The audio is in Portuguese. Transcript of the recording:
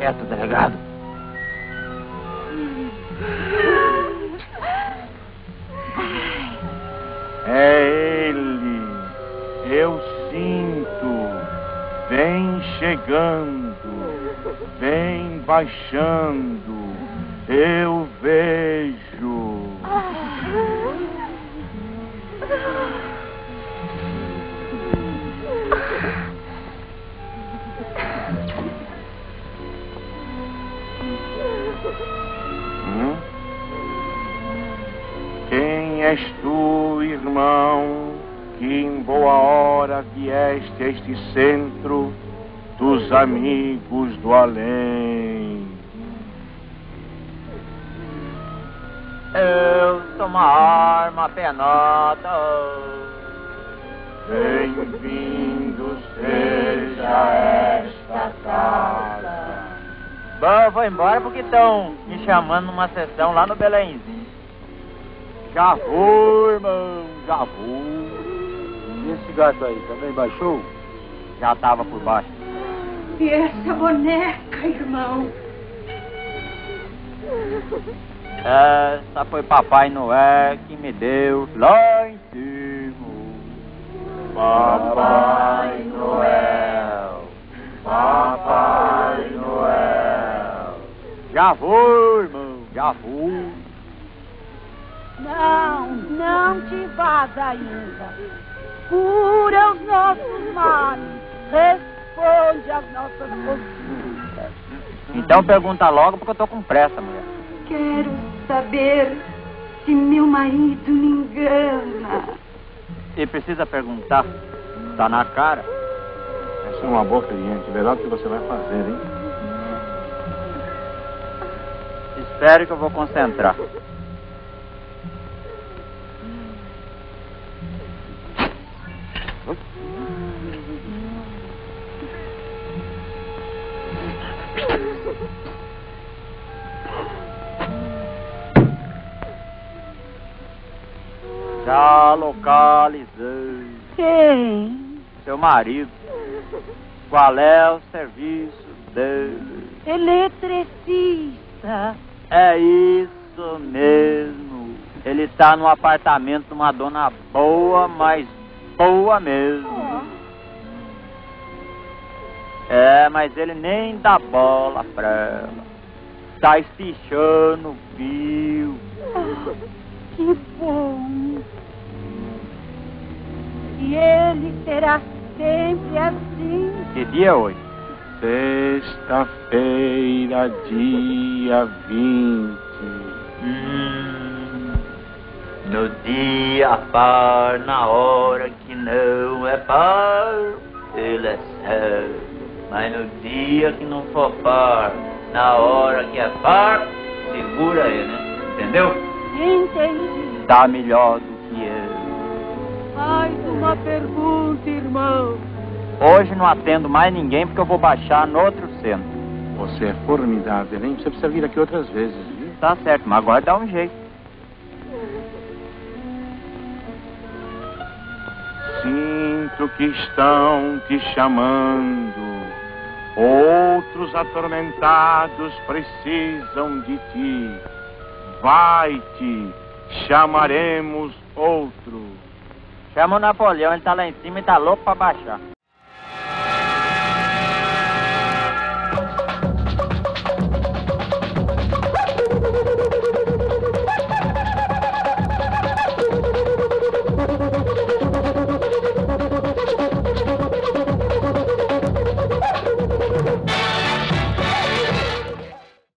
quieto, delegado. É ele. Eu sinto. Vem chegando. Vem baixando. Eu vejo. Quem és tu, irmão, que em boa hora vieste a este centro dos amigos do além? Eu sou uma arma penada. Bem-vindo seja esta casa. Bom, eu vou embora porque estão me chamando numa sessão lá no Belémzinho. Já vou, irmão, já vou. E esse gato aí, também baixou? Já tava por baixo. E essa boneca, irmão? Essa foi Papai Noel que me deu lá em cima. Papai Noel, Papai Noel. Já vou, irmão, já vou. Não, não te vás ainda. Cura os nossos males. Responde às nossas consultas. Então pergunta logo porque eu tô com pressa, mulher. Quero saber se meu marido me engana. E precisa perguntar. Tá na cara. Essa é uma boa cliente. Verá o que você vai fazer, hein? Espere que eu vou concentrar. Já localizei Quem? seu marido. Qual é o serviço dele? Eletricista. É isso mesmo. Ele tá num apartamento de uma dona boa, mas boa mesmo. É, mas ele nem dá bola pra ela. Tá espichando? Ah, que bom. E ele será sempre assim. Que dia é hoje? Sexta-feira, dia 20. Hum, no dia par, na hora que não é par, ele é céu. Mas no dia que não for par, na hora que é par, segura ele, né? Entendeu? Entendi. Tá melhor do que eu. Mais uma pergunta, irmão. Hoje não atendo mais ninguém porque eu vou baixar no outro centro. Você é formidável, hein? Você precisa vir aqui outras vezes, viu? Tá certo, mas agora dá um jeito. Sinto que estão te chamando. Outros atormentados precisam de ti. Vai-te, chamaremos outro. Chama o Napoleão, ele tá lá em cima e tá louco pra baixar.